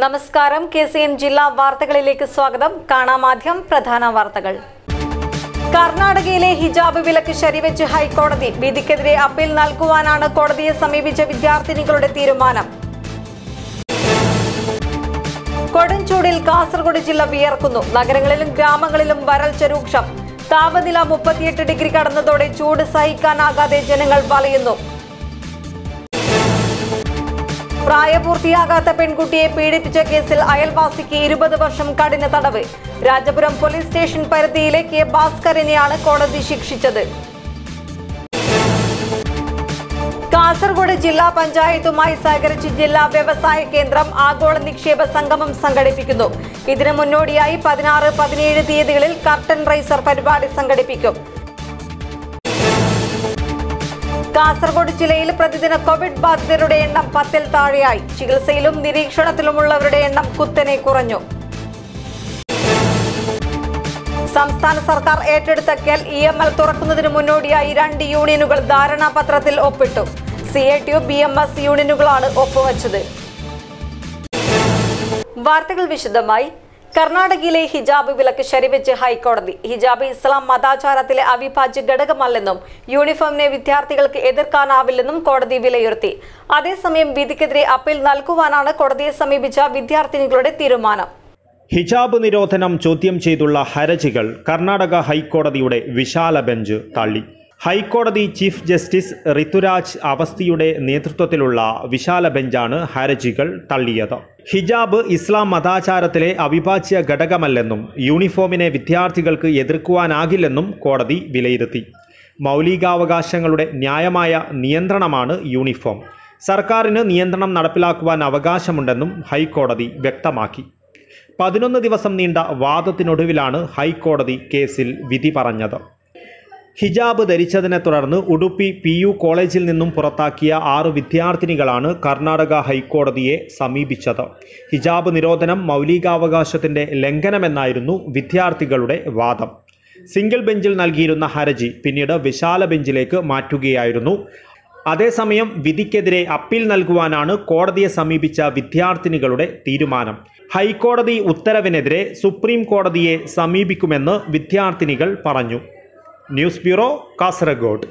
നമസ്കാരം. K C N ജില്ലാ വാർത്തകളിലേക്ക് സ്വാഗതം. കാണാമാദ്യം പ്രധാന വാർത്തകൾ. കർണാടകയിലെ ഹിജാബ് വിലക്ക് ശരിവെച്ച് ഹൈക്കോടതി വിധിക്കെതിരെ അപ്പീൽ നൽകുവാനാണ് കോടതിയെ സമീപിച്ച വിദ്യാർത്ഥിനികളുടെ തീരുമാനം. കൊടുംചൂടിൽ കാസർഗോഡ് ജില്ല വിയർക്കുന്നു. നഗരങ്ങളിലും ഗ്രാമങ്ങളിലും വരൾച്ച രൂക്ഷം. താപനില മുപ്പത്തിയെട്ട് ഡിഗ്രി കടന്നതോടെ ചൂട് സഹിക്കാനാകാതെ ജനങ്ങൾ വലയുന്നു. പ്രായപൂർത്തിയാകാത്ത പെൺകുട്ടിയെ പീഡിപ്പിച്ച കേസിൽ അയൽവാസിക്ക് ഇരുപത് വർഷം കഠിന തടവ്. രാജപുരം പോലീസ് സ്റ്റേഷൻ പരിധിയിലെ കെ ഭാസ്കറിനെയാണ് കോടതി ശിക്ഷിച്ചത്. കാസർഗോഡ് ജില്ലാ പഞ്ചായത്തുമായി സഹകരിച്ച് ജില്ലാ വ്യവസായ കേന്ദ്രം ആഗോള നിക്ഷേപ സംഗമം സംഘടിപ്പിക്കുന്നു. ഇതിനു മുന്നോടിയായി പതിനാറ് പതിനേഴ് തീയതികളിൽ കർട്ടൻ റൈസർ പരിപാടി സംഘടിപ്പിക്കും. കാസർഗോഡ് ജില്ലയിൽ പ്രതിദിന കോവിഡ് ബാധിതരുടെ എണ്ണം പത്തിൽ താഴെയായി. ചികിത്സയിലും നിരീക്ഷണത്തിലുമുള്ളവരുടെ എണ്ണം കുത്തനെ കുറഞ്ഞു. സംസ്ഥാന സർക്കാർ ഏറ്റെടുത്ത കെൽ ഇ എം എൽ തുറക്കുന്നതിന് മുന്നോടിയായി രണ്ട് യൂണിയനുകൾ ധാരണാപത്രത്തിൽ ഒപ്പിട്ടു. C A T B M S യൂണിയനുകളാണ് ഒപ്പുവച്ചത്. വാർത്തകൾ വിശദമായി കർണാടകയിലെ ഹിജാബ് വിലക്ക് ശരിവെച്ച് ഹൈക്കോടതി. ഹിജാബ് ഇസ്ലാം മതാചാരത്തിലെ അവിഭാജ്യ ഘടകമല്ലെന്നും യൂണിഫോമിനെ വിദ്യാർത്ഥികൾക്ക് എതിർക്കാനാവില്ലെന്നും കോടതി വിലയിരുത്തി. അതേസമയം വിധിക്കെതിരെ അപ്പീൽ നൽകുവാനാണ് കോടതിയെ സമീപിച്ച വിദ്യാർത്ഥിനികളുടെ തീരുമാനം. ഹിജാബ് നിരോധനം ചോദ്യം ചെയ്തുള്ള ഹരജികൾ കർണാടക ഹൈക്കോടതിയുടെ വിശാല ബെഞ്ച് തള്ളി. ഹൈക്കോടതി ചീഫ് ജസ്റ്റിസ് ഋതുരാജ് അവസ്ഥയുടെ നേതൃത്വത്തിലുള്ള വിശാല ബെഞ്ചാണ് ഹരജികൾ തള്ളിയത്. ഹിജാബ് ഇസ്ലാം മതാചാരത്തിലെ അവിഭാജ്യ ഘടകമല്ലെന്നും യൂണിഫോമിനെ വിദ്യാർത്ഥികൾക്ക് എതിർക്കുവാനാകില്ലെന്നും കോടതി വിലയിരുത്തി. മൗലികാവകാശങ്ങളുടെ ന്യായമായ നിയന്ത്രണമാണ് യൂണിഫോം. സർക്കാരിന് നിയന്ത്രണം നടപ്പിലാക്കുവാൻ അവകാശമുണ്ടെന്നും ഹൈക്കോടതി വ്യക്തമാക്കി. പതിനൊന്ന് ദിവസം നീണ്ട വാദത്തിനൊടുവിലാണ് ഹൈക്കോടതി കേസിൽ വിധി പറഞ്ഞത്. ഹിജാബ് ധരിച്ചതിനെ തുടർന്ന് ഉടുപ്പി പി യു കോളേജിൽ നിന്നും പുറത്താക്കിയ ആറ് വിദ്യാർത്ഥിനികളാണ് കർണാടക ഹൈക്കോടതിയെ സമീപിച്ചത്. ഹിജാബ് നിരോധനം മൗലികാവകാശത്തിന്റെ ലംഘനമെന്നായിരുന്നു വിദ്യാർത്ഥികളുടെ വാദം. സിംഗിൾ ബെഞ്ചിൽ നൽകിയിരുന്ന ഹർജി പിന്നീട് വിശാല ബെഞ്ചിലേക്ക് മാറ്റുകയായിരുന്നു. അതേസമയം വിധിക്കെതിരെ അപ്പീൽ നൽകുവാനാണ് കോടതിയെ സമീപിച്ച വിദ്യാർത്ഥിനികളുടെ തീരുമാനം. ഹൈക്കോടതി ഉത്തരവിനെതിരെ സുപ്രീം കോടതിയെ സമീപിക്കുമെന്ന് വിദ്യാർത്ഥിനികൾ പറഞ്ഞു. News bureau Kasaragod.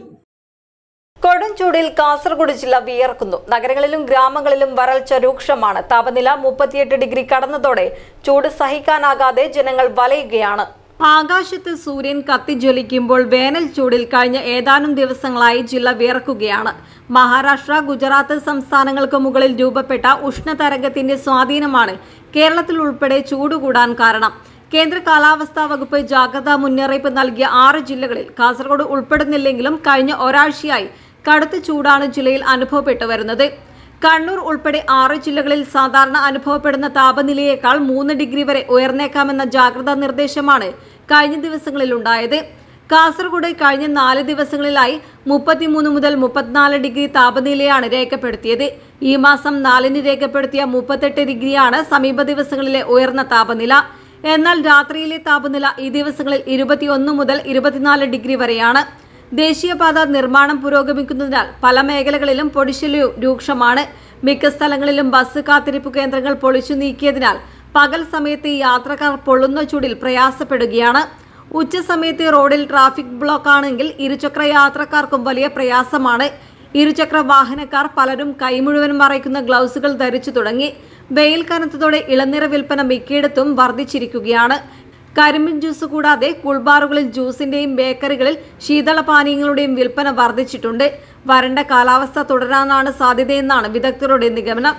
കൊടുംചൂടിൽ കാസർഗോഡ് ജില്ല വിയർക്കുന്നു. നഗരങ്ങളിലും ഗ്രാമങ്ങളിലും വരൾച്ച രൂക്ഷമാണ്. താപനില മുപ്പത്തിയെട്ട് ഡിഗ്രി കടന്നതോടെ ചൂട് സഹിക്കാനാകാതെ ജനങ്ങൾ വലയുകയാണ്. ആകാശത്ത് സൂര്യൻ കത്തിജ്വലിക്കുമ്പോൾ വേനൽ ചൂടിൽ കഴിഞ്ഞ ഏതാനും ദിവസങ്ങളായി ജില്ല വിയർക്കുകയാണ്. മഹാരാഷ്ട്ര ഗുജറാത്ത് സംസ്ഥാനങ്ങൾക്ക് മുകളിൽ രൂപപ്പെട്ട ഉഷ്ണതരംഗത്തിന്റെ സ്വാധീനമാണ് കേരളത്തിൽ ഉൾപ്പെടെ ചൂട് കൂടാൻ കാരണം. കേന്ദ്ര കാലാവസ്ഥാ വകുപ്പ് ജാഗ്രതാ മുന്നറിയിപ്പ് നൽകിയ ആറ് ജില്ലകളിൽ കാസർഗോഡ് ഉൾപ്പെടുന്നില്ലെങ്കിലും കഴിഞ്ഞ ഒരാഴ്ചയായി കടുത്ത ചൂടാണ് ജില്ലയിൽ അനുഭവപ്പെട്ടു വരുന്നത്. കണ്ണൂർ ഉൾപ്പെടെ ആറ് ജില്ലകളിൽ സാധാരണ അനുഭവപ്പെടുന്ന താപനിലയേക്കാൾ മൂന്ന് ഡിഗ്രി വരെ ഉയർന്നേക്കാമെന്ന ജാഗ്രതാ നിർദ്ദേശമാണ് കഴിഞ്ഞ ദിവസങ്ങളിൽ ഉണ്ടായത്. കാസർഗോഡ് കഴിഞ്ഞ നാല് ദിവസങ്ങളിലായി മുപ്പത്തിമൂന്ന് മുതൽ മുപ്പത്തിനാല് ഡിഗ്രി താപനിലയാണ് രേഖപ്പെടുത്തിയത്. ഈ മാസം നാലിന് രേഖപ്പെടുത്തിയ മുപ്പത്തെട്ട് ഡിഗ്രിയാണ് സമീപ ദിവസങ്ങളിലെ ഉയർന്ന താപനില. എന്നാൽ രാത്രിയിലെ താപനില ഈ ദിവസങ്ങളിൽ ഇരുപത്തിയൊന്ന് മുതൽ ഇരുപത്തിനാല് ഡിഗ്രി വരെയാണ്. ദേശീയപാത നിർമ്മാണം പുരോഗമിക്കുന്നതിനാൽ പല മേഖലകളിലും പൊടിശല്യവും രൂക്ഷമാണ്. മിക്ക സ്ഥലങ്ങളിലും ബസ് കാത്തിരിപ്പ് കേന്ദ്രങ്ങൾ പൊളിച്ചു നീക്കിയതിനാൽ പകൽ സമയത്ത് യാത്രക്കാർ പൊള്ളുന്ന ചൂടിൽ പ്രയാസപ്പെടുകയാണ്. ഉച്ച സമയത്ത് റോഡിൽ ട്രാഫിക് ബ്ലോക്ക് ആണെങ്കിൽ ഇരുചക്ര യാത്രക്കാർക്കും വലിയ പ്രയാസമാണ്. ഇരുചക്ര വാഹനക്കാർ പലരും കൈമുഴുവൻ മറയ്ക്കുന്ന ഗ്ലൗസുകൾ ധരിച്ചു തുടങ്ങി. വെയിൽ കനത്തതോടെ ഇളനിറ വിൽപ്പന മിക്കയിടത്തും വർദ്ധിച്ചിരിക്കുകയാണ്. കരിമ്പിൻ ജ്യൂസ് കൂടാതെ കൂൾബാറുകളിൽ ജ്യൂസിന്റെയും ബേക്കറികളിൽ ശീതളപാനീയങ്ങളുടെയും വിൽപ്പന വർദ്ധിച്ചിട്ടുണ്ട്. വരണ്ട കാലാവസ്ഥ തുടരാനാണ് സാധ്യതയെന്നാണ് വിദഗ്ധരുടെ നിഗമനം.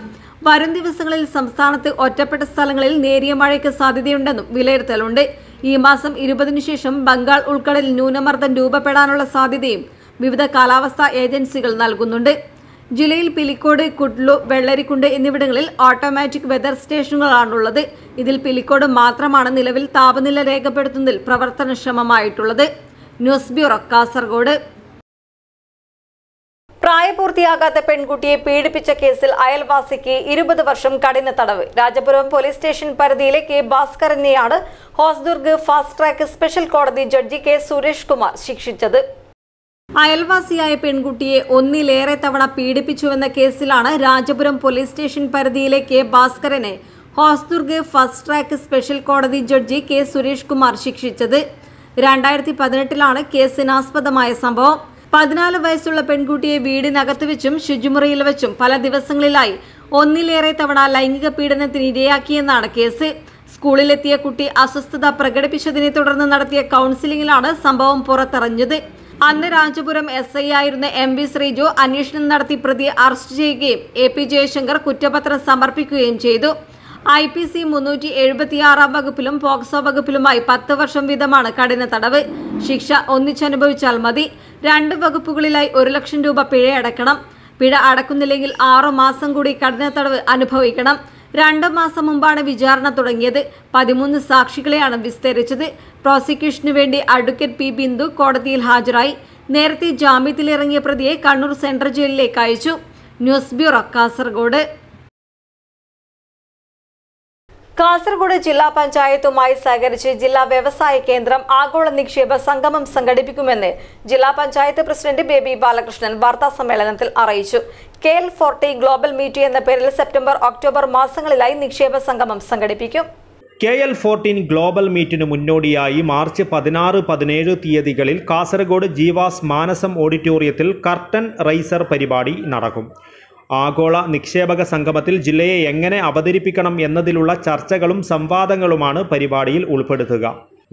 വരും ദിവസങ്ങളിൽ സംസ്ഥാനത്ത് ഒറ്റപ്പെട്ട സ്ഥലങ്ങളിൽ നേരിയ മഴയ്ക്ക് സാധ്യതയുണ്ടെന്നും വിലയിരുത്തലുണ്ട്. ഈ മാസം ഇരുപതിനു ശേഷം ബംഗാൾ ഉൾക്കടലിൽ ന്യൂനമർദ്ദം രൂപപ്പെടാനുള്ള സാധ്യതയും വിവിധ കാലാവസ്ഥാ ഏജൻസികൾ നൽകുന്നുണ്ട്. ജില്ലയിൽ പിലിക്കോട് കുഡ്ലു വെള്ളരിക്കുണ്ട് എന്നിവിടങ്ങളിൽ ഓട്ടോമാറ്റിക് വെതർ സ്റ്റേഷനുകളാണുള്ളത്. ഇതിൽ പിലിക്കോട് മാത്രമാണ് നിലവിൽ താപനില രേഖപ്പെടുത്തുന്നതിൽ പ്രവർത്തനക്ഷമമായിട്ടുള്ളത്. News bureau Kasaragod. പ്രായപൂർത്തിയാകാത്ത പെൺകുട്ടിയെ പീഡിപ്പിച്ച കേസിൽ അയൽവാസിക്ക് ഇരുപത് വർഷം കഠിന തടവ്. രാജപുരം പോലീസ് സ്റ്റേഷൻ പരിധിയിലെ കെ ഭാസ്കറിനെയാണ് ഹോസ്ദുർഗ് ഫാസ്റ്റ് ട്രാക്ക് സ്പെഷ്യൽ കോടതി ജഡ്ജി കെ സുരേഷ് കുമാർ ശിക്ഷിച്ചത്. അയൽവാസിയായ പെൺകുട്ടിയെ ഒന്നിലേറെ തവണ പീഡിപ്പിച്ചുവെന്ന കേസിലാണ് രാജപുരം പോലീസ് സ്റ്റേഷൻ പരിധിയിലെ കെ ഭാസ്കരനെ ഹോസ്ദുർഗ് ഫസ്റ്റ് ട്രാക്ക് സ്പെഷ്യൽ കോടതി ജഡ്ജി കെ സുരേഷ് കുമാർ ശിക്ഷിച്ചത്. രണ്ടായിരത്തി പതിനെട്ടിലാണ് കേസിനാസ്പദമായ സംഭവം. പതിനാല് വയസ്സുള്ള പെൺകുട്ടിയെ വീടിനകത്ത് വെച്ചും ശുചിമുറിയിൽ വെച്ചും പല ദിവസങ്ങളിലായി ഒന്നിലേറെ തവണ ലൈംഗിക പീഡനത്തിന് ഇരയാക്കിയെന്നാണ് കേസ്. സ്കൂളിലെത്തിയ കുട്ടി അസ്വസ്ഥത പ്രകടിപ്പിച്ചതിനെ തുടർന്ന് നടത്തിയ കൗൺസിലിംഗിലാണ് സംഭവം പുറത്തറിഞ്ഞത് അന്ന് രാജപുരം എസ് ഐ ആയിരുന്ന എം വി ശ്രീജു അന്വേഷണം നടത്തി പ്രതിയെ അറസ്റ്റ് ചെയ്യുകയും എ പി ജയശങ്കർ കുറ്റപത്രം സമർപ്പിക്കുകയും ചെയ്തു. ഐ പി സി മുന്നൂറ്റി എഴുപത്തിയാറാം വകുപ്പിലും പോക്സോ വകുപ്പിലുമായി പത്ത് വർഷം വീതമാണ് കഠിന തടവ്. ശിക്ഷ ഒന്നിച്ചനുഭവിച്ചാൽ മതി. രണ്ട് വകുപ്പുകളിലായി ഒരു ലക്ഷം രൂപ പിഴയടക്കണം. പിഴ അടക്കുന്നില്ലെങ്കിൽ ആറു മാസം കൂടി കഠിന തടവ് അനുഭവിക്കണം. രണ്ട് മാസം മുമ്പാണ് വിചാരണ തുടങ്ങിയത്. പതിമൂന്ന് സാക്ഷികളെയാണ് വിസ്തരിച്ചത്. പ്രോസിക്യൂഷനു വേണ്ടി അഡ്വക്കേറ്റ് പി ബിന്ദു കോടതിയിൽ ഹാജരായി. നേരത്തെ ജാമ്യത്തിലിറങ്ങിയ പ്രതിയെ കണ്ണൂർ സെൻട്രൽ ജയിലിലേക്ക് അയച്ചു. News bureau Kasaragod. കാസർഗോഡ് ജില്ലാ പഞ്ചായത്തുമായി സഹകരിച്ച് ജില്ലാ വ്യവസായ കേന്ദ്രം ആഗോള നിക്ഷേപ സംഗമം സംഘടിപ്പിക്കുമെന്ന് ജില്ലാ പഞ്ചായത്ത് പ്രസിഡന്റ് ബേബി ബാലകൃഷ്ണൻ വാർത്താ സമ്മേളനത്തിൽ അറിയിച്ചു. K L forty global meet എന്ന പേരിൽ സെപ്റ്റംബർ ഒക്ടോബർ മാസങ്ങളിലായി നിക്ഷേപ സംഗമം സംഘടിപ്പിക്കും. കെ എൽ ഫോർട്ടീൻ ഗ്ലോബൽ മീറ്റിന് മുന്നോടിയായി മാർച്ച് പതിനാറ് പതിനേഴ് തീയതികളിൽ കാസർഗോഡ് ജീവാസ് മാനസം ഓഡിറ്റോറിയത്തിൽ കർട്ടൻ റൈസർ പരിപാടി നടക്കും. ആഗോള നിക്ഷേപക സംഗമത്തിൽ ജില്ലയെ എങ്ങനെ അവതരിപ്പിക്കണം എന്നതിലുള്ള ചർച്ചകളും സംവാദങ്ങളുമാണ് പരിപാടിയിൽ ഉൾപ്പെടുത്തുക.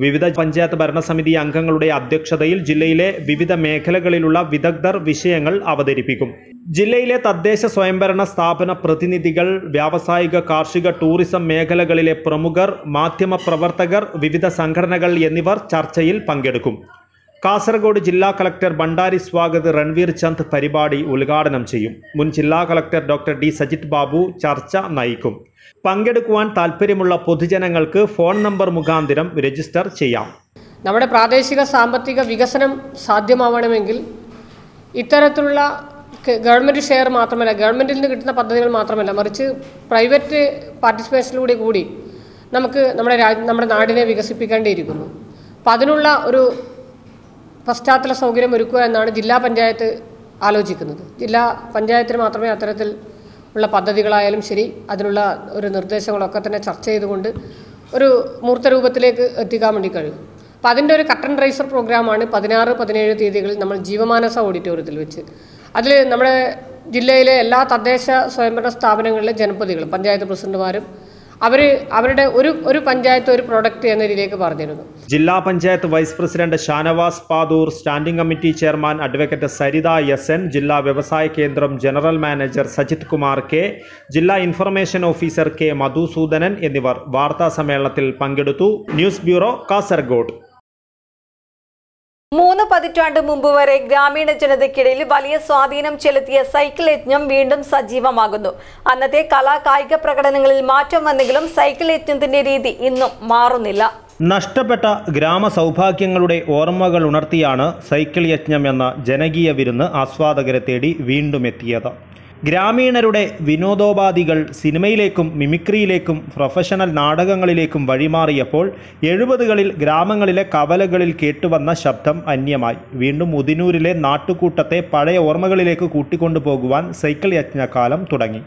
വിവിധ പഞ്ചായത്ത് ഭരണസമിതി അംഗങ്ങളുടെ അധ്യക്ഷതയിൽ ജില്ലയിലെ വിവിധ മേഖലകളിലുള്ള വിദഗ്ധർ വിഷയങ്ങൾ അവതരിപ്പിക്കും. ജില്ലയിലെ തദ്ദേശ സ്വയംഭരണ സ്ഥാപന പ്രതിനിധികൾ വ്യാവസായിക കാർഷിക ടൂറിസം മേഖലകളിലെ പ്രമുഖർ മാധ്യമ പ്രവർത്തകർ വിവിധ സംഘടനകൾ എന്നിവർ ചർച്ചയിൽ പങ്കെടുക്കും. കാസർഗോഡ് ജില്ലാ കളക്ടർ ഭണ്ഡാരി സ്വാഗത് രൺവീർ ചന്ദ് പരിപാടി ഉദ്ഘാടനം ചെയ്യും. മുൻ ജില്ലാ collector doctor D Sajith Babu ചർച്ച നയിക്കും. പങ്കെടുക്കുവാൻ താൽപ്പര്യമുള്ള പൊതുജനങ്ങൾക്ക് ഫോൺ നമ്പർ മുഖാന്തരം രജിസ്റ്റർ ചെയ്യാം. നമ്മുടെ പ്രാദേശിക സാമ്പത്തിക വികസനം സാധ്യമാവണമെങ്കിൽ ഇത്തരത്തിലുള്ള ഗവൺമെന്റ് ഷെയർ മാത്രമല്ല ഗവൺമെന്റിൽ നിന്ന് കിട്ടുന്ന പദ്ധതികൾ മാത്രമല്ല മറിച്ച് പ്രൈവറ്റ് പാർട്ടിസിപ്പേഷനിലൂടെ കൂടി നമുക്ക് നമ്മുടെ നമ്മുടെ നാടിനെ വികസിപ്പിക്കേണ്ടിയിരിക്കുന്നു. അപ്പം അതിനുള്ള ഒരു പശ്ചാത്തല സൗകര്യം ഒരുക്കുക എന്നാണ് ജില്ലാ പഞ്ചായത്ത് ആലോചിക്കുന്നത്. ജില്ലാ പഞ്ചായത്തിന് മാത്രമേ അത്തരത്തിൽ ഉള്ള പദ്ധതികളായാലും ശരി അതിനുള്ള ഒരു നിർദ്ദേശങ്ങളൊക്കെ തന്നെ ചർച്ച ചെയ്തുകൊണ്ട് ഒരു മൂർത്ത രൂപത്തിലേക്ക് എത്തിക്കാൻ വേണ്ടി കഴിയും. അപ്പോൾ അതിന്റെ ഒരു കട്ടൺ റൈസർ പ്രോഗ്രാമാണ് പതിനാറ് പതിനേഴ് തീയതികളിൽ നമ്മൾ ജീവമാനസ ഓഡിറ്റോറിയത്തിൽ വെച്ച്. അതിൽ നമ്മുടെ ജില്ലയിലെ എല്ലാ തദ്ദേശ സ്വയംഭരണ സ്ഥാപനങ്ങളിലെ ജനപ്രതികളും പഞ്ചായത്ത് പ്രസിഡന്റുമാരും അവർ അവരുടെ ഒരു ഒരു പഞ്ചായത്ത് ഒരു പ്രൊഡക്റ്റ് എന്ന രീതിയിലേക്ക് പറഞ്ഞിരുന്നു. ജില്ലാ panchayat vice president Shanavas Padur standing committee chairman advocate Saritha S N ജില്ലാ വ്യവസായ കേന്ദ്രം general manager Sajith Kumar K ജില്ലാ ഇൻഫർമേഷൻ ഓഫീസർ കെ മധുസൂദനൻ എന്നിവർ വാർത്താ സമ്മേളനത്തിൽ പങ്കെടുത്തു. News bureau Kasaragod. മൂന്ന് പതിറ്റാണ്ട് മുമ്പ് വരെ ഗ്രാമീണ ജനതയ്ക്കിടയിൽ വലിയ സ്വാധീനം ചെലുത്തിയ സൈക്കിൾ യജ്ഞം വീണ്ടും സജീവമാകുന്നു. അന്നത്തെ കലാ കായിക പ്രകടനങ്ങളിൽ മാറ്റം വന്നെങ്കിലും സൈക്കിൾ യജ്ഞത്തിന്റെ രീതി ഇന്നും മാറുന്നില്ല. നഷ്ടപ്പെട്ട ഗ്രാമ സൗഭാഗ്യങ്ങളുടെ ഓർമ്മകൾ ഉണർത്തിയാണ് സൈക്കിൾ യജ്ഞം എന്ന ജനകീയ വിരുന്ന് ആസ്വാദകരെ തേടി വീണ്ടും എത്തിയത്. ഗ്രാമീണരുടെ വിനോദോപാധികൾ സിനിമയിലേക്കും മിമിക്രിയിലേക്കും പ്രൊഫഷണൽ നാടകങ്ങളിലേക്കും വഴിമാറിയപ്പോൾ എഴുപതുകളിൽ ഗ്രാമങ്ങളിലെ കവലകളിൽ കേട്ടുവന്ന ശബ്ദം അന്യമായി. വീണ്ടും ഉദിനൂരിലെ നാട്ടുകൂട്ടത്തെ പഴയ ഓർമ്മകളിലേക്ക് കൂട്ടിക്കൊണ്ടുപോകുവാൻ സൈക്കിൾ യജ്ഞകാലം തുടങ്ങി.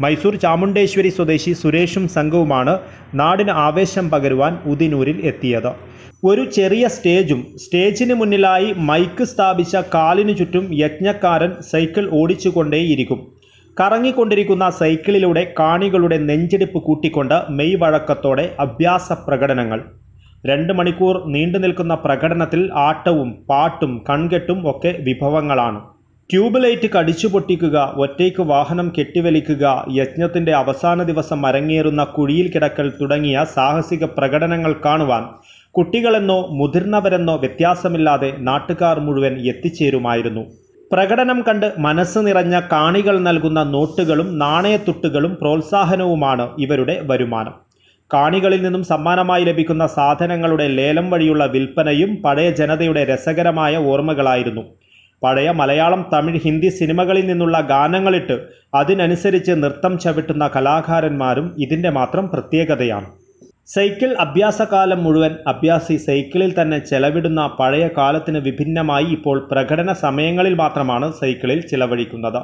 മൈസൂർ ചാമുണ്ടേശ്വരി സ്വദേശി സുരേഷും സംഘവുമാണ് നാടിന് ആവേശം പകരുവാൻ ഉദിനൂരിൽ എത്തിയത്. ഒരു ചെറിയ സ്റ്റേജും സ്റ്റേജിന് മുന്നിലായി മൈക്ക് സ്ഥാപിച്ച കാലിനു ചുറ്റും യജ്ഞക്കാരൻ സൈക്കിൾ ഓടിച്ചുകൊണ്ടേയിരിക്കും. കറങ്ങിക്കൊണ്ടിരിക്കുന്ന സൈക്കിളിലൂടെ കാണികളുടെ നെഞ്ചിടിപ്പ് കൂട്ടിക്കൊണ്ട് മെയ് വഴക്കത്തോടെ അഭ്യാസ പ്രകടനങ്ങൾ. രണ്ട് മണിക്കൂർ നീണ്ടു നിൽക്കുന്ന പ്രകടനത്തിൽ ആട്ടവും പാട്ടും കൺകെട്ടും ഒക്കെ വിഭവങ്ങളാണ്. ട്യൂബ് ലൈറ്റ് കടിച്ചു പൊട്ടിക്കുക ഒറ്റയ്ക്ക് വാഹനം കെട്ടിവലിക്കുക യജ്ഞത്തിന്റെ അവസാന ദിവസം അരങ്ങേറുന്ന കുഴിയിൽ കിടക്കൽ തുടങ്ങിയ സാഹസിക പ്രകടനങ്ങൾ കാണുവാൻ കുട്ടികളെന്നോ മുതിർന്നവരെന്നോ വ്യത്യാസമില്ലാതെ നാട്ടുകാർ മുഴുവൻ എത്തിച്ചേരുമായിരുന്നു. പ്രകടനം കണ്ട് മനസ്സ് നിറഞ്ഞ കാണികൾ നൽകുന്ന നോട്ടുകളും നാണയത്തുട്ടുകളും പ്രോത്സാഹനവുമാണ് ഇവരുടെ വരുമാനം. കാണികളിൽ നിന്നും സമ്മാനമായി ലഭിക്കുന്ന സാധനങ്ങളുടെ ലേലം വഴിയുള്ള വിൽപ്പനയും പഴയ ജനതയുടെ രസകരമായ ഓർമ്മകളായിരുന്നു. പഴയ മലയാളം തമിഴ് ഹിന്ദി സിനിമകളിൽ നിന്നുള്ള ഗാനങ്ങളിട്ട് അതിനനുസരിച്ച് നൃത്തം ചവിട്ടുന്ന കലാകാരന്മാരും ഇതിന്റെ മാത്രം പ്രത്യേകതയാണ്. സൈക്കിൾ അഭ്യാസകാലം മുഴുവൻ അഭ്യാസി സൈക്കിളിൽ തന്നെ ചെലവിടുന്ന പഴയ കാലത്തിന് വിഭിന്നമായി ഇപ്പോൾ പ്രകടന സമയങ്ങളിൽ മാത്രമാണ് സൈക്കിളിൽ ചിലവഴിക്കുന്നത്.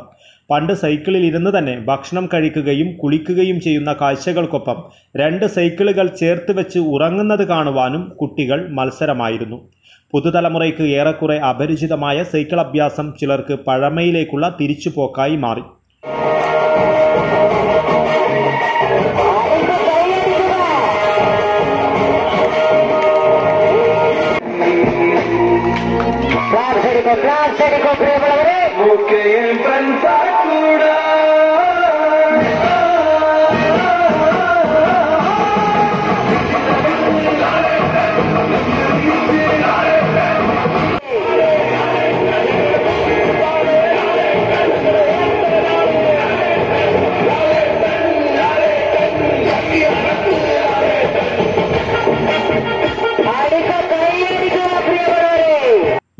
പണ്ട് സൈക്കിളിൽ ഇരുന്ന് തന്നെ ഭക്ഷണം കഴിക്കുകയും കുളിക്കുകയും ചെയ്യുന്ന കാഴ്ചകൾക്കൊപ്പം രണ്ട് സൈക്കിളുകൾ ചേർത്ത് വെച്ച് ഉറങ്ങുന്നത് കാണുവാനും കുട്ടികൾ മത്സരമായിരുന്നു. പുതുതലമുറയ്ക്ക് ഏറെക്കുറെ അപരിചിതമായ സൈക്കിൾ അഭ്യാസം ചിലർക്ക് പഴമയിലേക്കുള്ള തിരിച്ചുപോക്കായി മാറി. ಬೇಕು ಪ್ಲಾಸ್ಟರ್ ಕೊಬ್ಬರಿ ಬಳಗರೆ ಮುಖ ಏನ್ ಫ್ರೆಂಡ್ಸ್ ಕೂಡ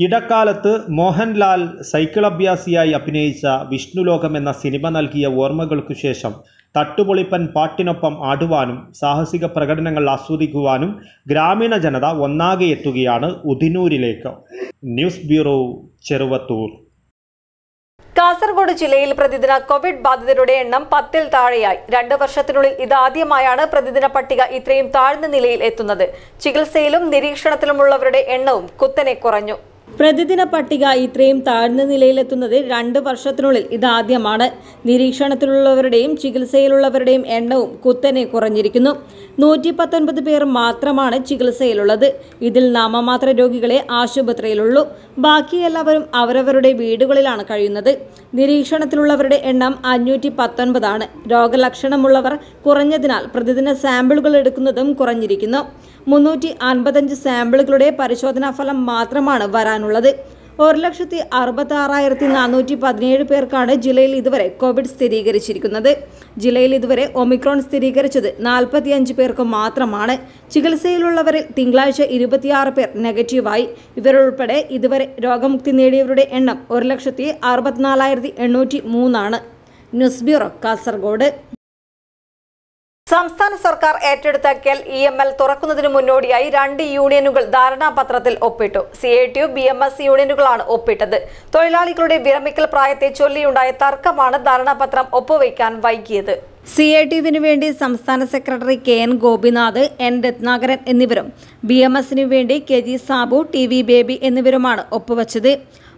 ഇടക്കാലത്ത് മോഹൻലാൽ സൈക്കിൾ അഭ്യാസിയായി അഭിനയിച്ച വിഷ്ണുലോകം എന്ന സിനിമ നൽകിയ ഓർമ്മകൾക്കു ശേഷം തട്ടുപൊളിപ്പൻ പാട്ടിനൊപ്പം ആടുവാനും സാഹസിക പ്രകടനങ്ങൾ ആസ്വദിക്കുവാനും ഗ്രാമീണ ജനത ഒന്നാകെ എത്തുകയാണ് ഉദിനൂരിലേക്ക്. News bureau Cheruvathur. കാസർഗോഡ് ജില്ലയിൽ പ്രതിദിന കോവിഡ് ബാധിതരുടെ എണ്ണം പത്തിൽ താഴെയായി. രണ്ട് വർഷത്തിനുള്ളിൽ ഇതാദ്യമായാണ് പ്രതിദിന പട്ടിക ഇത്രയും താഴ്ന്ന നിലയിൽ എത്തുന്നത്. ചികിത്സയിലും നിരീക്ഷണത്തിലുമുള്ളവരുടെ എണ്ണവും കുത്തനെ കുറഞ്ഞു. പ്രതിദിന പട്ടിക ഇത്രയും താഴ്ന്ന നിലയിലെത്തുന്നത് രണ്ട് വർഷത്തിനുള്ളിൽ ഇതാദ്യമാണ്. നിരീക്ഷണത്തിലുള്ളവരുടെയും ചികിത്സയിലുള്ളവരുടെയും എണ്ണവും കുത്തനെ കുറഞ്ഞിരിക്കുന്നു. നൂറ്റി പത്തൊൻപത് പേർ മാത്രമാണ് ചികിത്സയിലുള്ളത്. ഇതിൽ നാമമാത്ര രോഗികളെ ആശുപത്രിയിലുള്ളൂ. ബാക്കി എല്ലാവരും അവരവരുടെ വീടുകളിലാണ് കഴിയുന്നത്. നിരീക്ഷണത്തിലുള്ളവരുടെ എണ്ണം അഞ്ഞൂറ്റി പത്തൊൻപതാണ് രോഗലക്ഷണമുള്ളവർ കുറഞ്ഞതിനാൽ പ്രതിദിന സാമ്പിളുകൾ എടുക്കുന്നതും കുറഞ്ഞിരിക്കുന്നു. മുന്നൂറ്റി അൻപത്തഞ്ച് സാമ്പിളുകളുടെ പരിശോധനാ ഫലം മാത്രമാണ് വരാനുള്ളത്. ഒരു ലക്ഷത്തി അറുപത്തി ആറായിരത്തി നാനൂറ്റി പതിനേഴ് പേർക്കാണ് ജില്ലയിൽ ഇതുവരെ കോവിഡ് സ്ഥിരീകരിച്ചിരിക്കുന്നത്. ജില്ലയിൽ ഇതുവരെ ഒമിക്രോൺ സ്ഥിരീകരിച്ചത് നാൽപ്പത്തിയഞ്ച് പേർക്ക് മാത്രമാണ്. ചികിത്സയിലുള്ളവരിൽ തിങ്കളാഴ്ച ഇരുപത്തിയാറ് പേർ നെഗറ്റീവായി. ഇവരുൾപ്പെടെ ഇതുവരെ രോഗമുക്തി നേടിയവരുടെ എണ്ണം ഒരു ലക്ഷത്തി അറുപത്തിനാലായിരത്തി എണ്ണൂറ്റി മൂന്നാണ്. News bureau Kasaragod. സംസ്ഥാന സർക്കാർ ഏറ്റെടുത്ത കെൽ ഇ എം എൽ തുറക്കുന്നതിന് മുന്നോടിയായി രണ്ട് യൂണിയനുകൾ ധാരണാപത്രത്തിൽ ഒപ്പിട്ടു. C I T B M S യൂണിയനുകളാണ് ഒപ്പിട്ടത്. തൊഴിലാളികളുടെ വിരമിക്കൽ പ്രായത്തെ ചൊല്ലിയുണ്ടായ തർക്കമാണ് ധാരണാപത്രം ഒപ്പുവയ്ക്കാൻ വൈകിയത്. സി ഐ ടി യുവിന് വേണ്ടി സംസ്ഥാന secretary K N Gopinath N Ratnakaran എന്നിവരും ബി എം എസിനു വേണ്ടി K G Sabu T V Baby എന്നിവരുമാണ് ഒപ്പുവച്ചത്.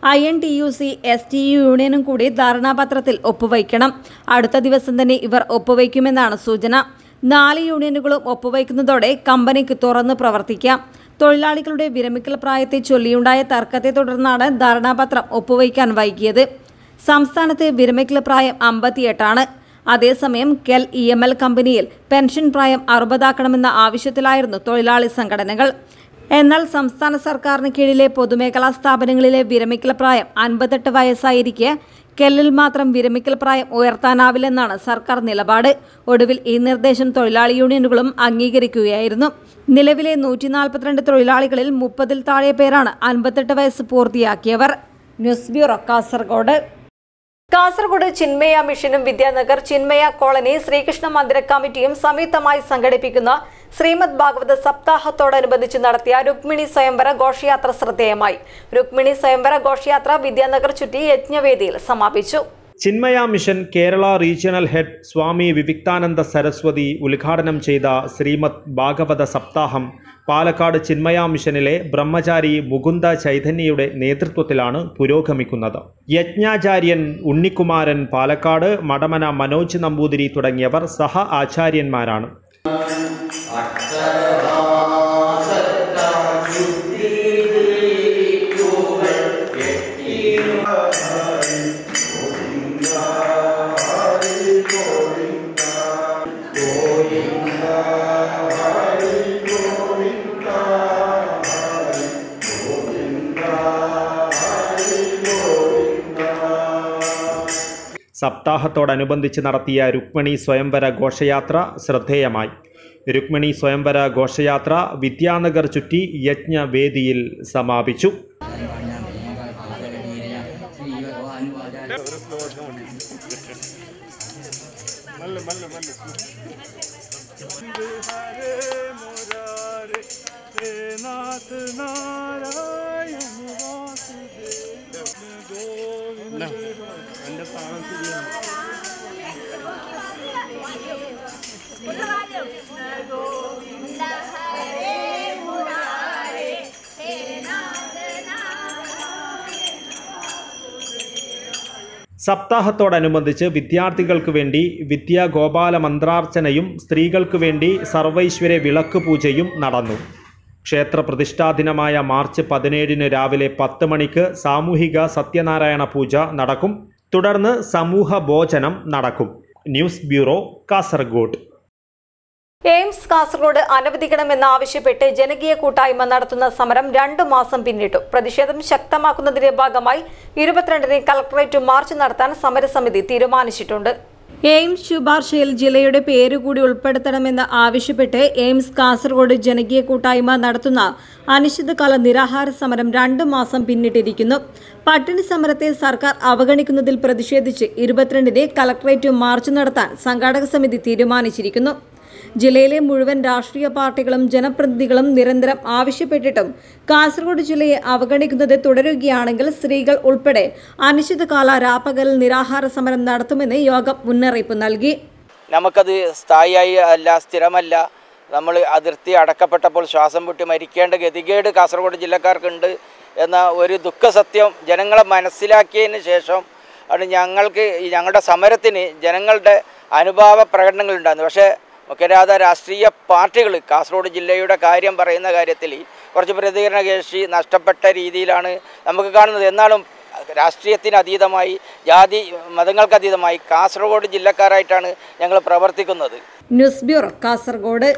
I N T U C S T U യൂണിയനും കൂടി ധാരണാപത്രത്തിൽ ഒപ്പുവയ്ക്കണം. അടുത്ത ദിവസം തന്നെ ഇവർ ഒപ്പുവയ്ക്കുമെന്നാണ് സൂചന. നാല് യൂണിയനുകളും ഒപ്പുവയ്ക്കുന്നതോടെ കമ്പനിക്ക് തുറന്ന് പ്രവർത്തിക്കാം. തൊഴിലാളികളുടെ വിരമിക്കൽ പ്രായത്തെ ചൊല്ലിയുണ്ടായ തർക്കത്തെ തുടർന്നാണ് ധാരണാപത്രം ഒപ്പുവയ്ക്കാൻ വൈകിയത്. സംസ്ഥാനത്ത് വിരമിക്കൽ പ്രായം അമ്പത്തിയെട്ടാണ്. അതേസമയം കെൽ ഇ എം എൽ കമ്പനിയിൽ പെൻഷൻ പ്രായം അറുപതാക്കണമെന്ന ആവശ്യത്തിലായിരുന്നു തൊഴിലാളി സംഘടനകൾ. എന്നാൽ സംസ്ഥാന സർക്കാരിന് കീഴിലെ പൊതുമേഖലാ സ്ഥാപനങ്ങളിലെ വിരമിക്കൽ പ്രായം അൻപത്തെട്ട് വയസ്സായിരിക്കെ. കെല്ലിൽ മാത്രം വിരമിക്കൽ പ്രായം ഉയർത്താനാവില്ലെന്നാണ് സർക്കാർ നിലപാട്. ഒടുവിൽ ഈ നിർദ്ദേശം തൊഴിലാളി യൂണിയനുകളും അംഗീകരിക്കുകയായിരുന്നു. നിലവിലെ നൂറ്റി നാൽപ്പത്തിരണ്ട് തൊഴിലാളികളിൽ മുപ്പതിൽ താഴെ പേരാണ് അൻപത്തെട്ട് വയസ്സ് പൂർത്തിയാക്കിയവർ. News bureau Kasaragod. Kasaragod Chinmaya മിഷനും വിദ്യാനഗർ ചിന്മയ കോളനി ശ്രീകൃഷ്ണ മന്ദിര കമ്മിറ്റിയും സംയുക്തമായി സംഘടിപ്പിക്കുന്ന ശ്രീമദ് ഭാഗവത സപ്താഹത്തോടനുബന്ധിച്ച് നടത്തിയ രുക്മിണി സ്വയംവര ഘോഷയാത്ര ശ്രദ്ധേയമായി. രുക്മിണി സ്വയംവര ഘോഷയാത്ര വിദ്യാനഗർ ചുറ്റി യജ്ഞവേദിയിൽ സമാപിച്ചു. Chinmaya mission Kerala regional head Swami Vivikthananda Saraswati ഉദ്ഘാടനം ചെയ്ത ശ്രീമദ് ഭാഗവത സപ്താഹം പാലക്കാട് ചിന്മയ മിഷനിലെ ബ്രഹ്മചാരി മുകുന്ദ ചൈതന്യയുടെ നേതൃത്വത്തിലാണ് പുരോഗമിക്കുന്നത്. യജ്ഞാചാര്യൻ ഉണ്ണിക്കുമാരൻ പാലക്കാട് മടമന മനോജ് നമ്പൂതിരി തുടങ്ങിയവർ സഹ ആചാര്യന്മാരാണ്. സപ്താഹത്തോടനുബന്ധിച്ച് നടത്തിയ രുക്മിണി സ്വയംവര ഘോഷയാത്ര ശ്രദ്ധേയമായി. രുക്മിണി സ്വയംവര ഘോഷയാത്ര വിദ്യാനഗർ ചുറ്റി യജ്ഞവേദിയിൽ സമാപിച്ചു. സപ്താഹത്തോടനുബന്ധിച്ച് വിദ്യാർത്ഥികൾക്ക് വേണ്ടി വിദ്യാഗോപാല മന്ത്രാർച്ചനയും സ്ത്രീകൾക്ക് വേണ്ടി സർവൈശ്വര വിളക്ക് പൂജയും നടന്നു. ക്ഷേത്ര പ്രതിഷ്ഠാദിനമായ മാർച്ച് പതിനേഴിന് രാവിലെ പത്ത് മണിക്ക് സാമൂഹിക സത്യനാരായണ പൂജ നടക്കും. തുടർന്ന് സമൂഹ ഭോജനം നടക്കും. News bureau Kasaragod. AIIMS Kasaragod അനുവദിക്കണമെന്നാവശ്യപ്പെട്ട് ജനകീയ കൂട്ടായ്മ നടത്തുന്ന സമരം രണ്ടു മാസം പിന്നിട്ടു. പ്രതിഷേധം ശക്തമാക്കുന്നതിന്റെ ഭാഗമായി ഇരുപത്തിരണ്ടിന് കളക്ടറേറ്റ് മാർച്ച് നടത്താൻ സമരസമിതി തീരുമാനിച്ചിട്ടുണ്ട്. എയിംസ് ശുപാർശയിൽ ജില്ലയുടെ പേര് കൂടി ഉൾപ്പെടുത്തണമെന്ന് ആവശ്യപ്പെട്ട് എയിംസ് കാസർഗോഡ് ജനകീയ കൂട്ടായ്മ നടത്തുന്ന അനിശ്ചിതകാല നിരാഹാര സമരം രണ്ടു മാസം പിന്നിട്ടിരിക്കുന്നു. പട്ടിണി സമരത്തെ സർക്കാർ അവഗണിക്കുന്നതിൽ പ്രതിഷേധിച്ച് ഇരുപത്തിരണ്ടിന് കളക്ടറേറ്റ് മാർച്ച് നടത്താൻ സംഘാടക സമിതി തീരുമാനിച്ചിരിക്കുന്നു. ജില്ലയിലെ മുഴുവൻ രാഷ്ട്രീയ പാർട്ടികളും ജനപ്രതിനിധികളും നിരന്തരം ആവശ്യപ്പെട്ടിട്ടും കാസർഗോഡ് ജില്ലയെ അവഗണിക്കുന്നത് തുടരുകയാണെങ്കിൽ സ്ത്രീകൾ ഉൾപ്പെടെ അനിശ്ചിതകാല രാപ്പകൽ നിരാഹാര സമരം നടത്തുമെന്ന് യോഗം മുന്നറിയിപ്പ് നൽകി. നമുക്കത് സ്ഥായിയായി അല്ല സ്ഥിരമല്ല. നമ്മൾ അതിർത്തി അടക്കപ്പെട്ടപ്പോൾ ശ്വാസം മുട്ടി മരിക്കേണ്ട ഗതികേട് കാസർഗോഡ് ജില്ലക്കാർക്കുണ്ട് എന്ന ഒരു ദുഃഖസത്യം ജനങ്ങളെ മനസ്സിലാക്കിയതിന് ശേഷം ആണ് ഞങ്ങൾക്ക് ഞങ്ങളുടെ സമരത്തിന് ജനങ്ങളുടെ അനുഭാവ പ്രകടനങ്ങളുണ്ടായിരുന്നു പക്ഷേ മുഖ്യരാധ രാഷ്ട്രീയ പാർട്ടികൾ കാസർഗോഡ് ജില്ലയുടെ കാര്യം പറയുന്ന കാര്യത്തിൽ കുറച്ച് പ്രതികരണ ശേഷി നഷ്ടപ്പെട്ട രീതിയിലാണ് നമുക്ക് കാണുന്നത്. എന്നാലും രാഷ്ട്രീയത്തിന് അതീതമായി ജാതി മതങ്ങൾക്ക് അതീതമായി കാസർഗോഡ് ജില്ലക്കാരായിട്ടാണ് ഞങ്ങൾ പ്രവർത്തിക്കുന്നത്. News bureau Kasaragod.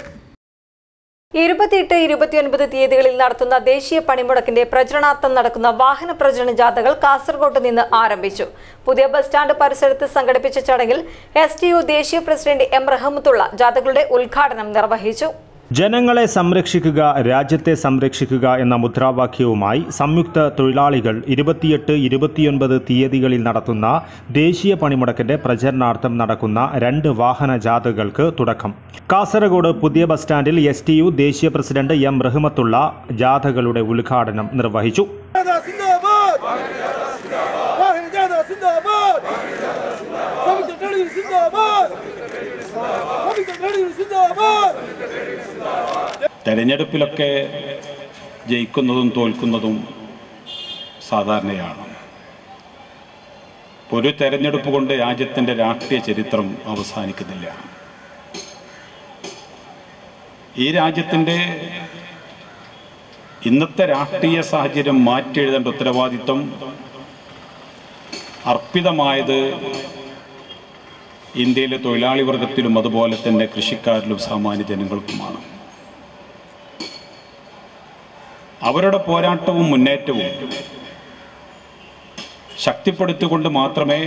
ഇരുപത്തിയെട്ട് ഇരുപത്തിയൊൻപത് തീയതികളിൽ നടത്തുന്ന ദേശീയ പണിമുടക്കിന്റെ പ്രചരണാർത്ഥം നടക്കുന്ന വാഹന പ്രചരണ ജാഥകൾ കാസർഗോഡ് നിന്ന് ആരംഭിച്ചു. പുതിയ ബസ് സ്റ്റാൻഡ് പരിസരത്ത് സംഘടിപ്പിച്ച ചടങ്ങിൽ എസ് ദേശീയ പ്രസിഡന്റ് എം റഹമത്തുള്ള ജാഥകളുടെ ഉദ്ഘാടനം നിർവഹിച്ചു. ജനങ്ങളെ സംരക്ഷിക്കുക രാജ്യത്തെ സംരക്ഷിക്കുക എന്ന മുദ്രാവാക്യവുമായി സംയുക്ത തൊഴിലാളികൾ ഇരുപത്തിയെട്ട് ഇരുപത്തിയൊൻപത് തീയതികളിൽ നടത്തുന്ന ദേശീയ പണിമുടക്കിന്റെ പ്രചരണാർത്ഥം നടക്കുന്ന രണ്ട് വാഹന ജാഥകൾക്ക് തുടക്കം. കാസർഗോഡ് പുതിയ ബസ് സ്റ്റാൻഡിൽ എസ് ദേശീയ പ്രസിഡന്റ് എം റഹ്മത്തുള്ള ജാഥകളുടെ ഉദ്ഘാടനം നിർവഹിച്ചു. തെരഞ്ഞെടുപ്പിലൊക്കെ ജയിക്കുന്നതും തോൽക്കുന്നതും സാധാരണയാണ്. ഒരു തെരഞ്ഞെടുപ്പ് കൊണ്ട് രാജ്യത്തിന്റെ രാഷ്ട്രീയ ചരിത്രം അവസാനിക്കുന്നില്ല. ഈ രാജ്യത്തിന്റെ ഇന്നത്തെ രാഷ്ട്രീയ സാഹചര്യം മാറ്റിയെഴുതേണ്ട ഉത്തരവാദിത്വം അർപ്പിതമായത് ഇന്ത്യയിലെ തൊഴിലാളി വർഗത്തിലും അതുപോലെ തന്നെ കൃഷിക്കാരിലും സാമാന്യ ജനങ്ങൾക്കുമാണ്. അവരുടെ പോരാട്ടവും മുന്നേറ്റവും ശക്തിപ്പെടുത്തിക്കൊണ്ട് മാത്രമേ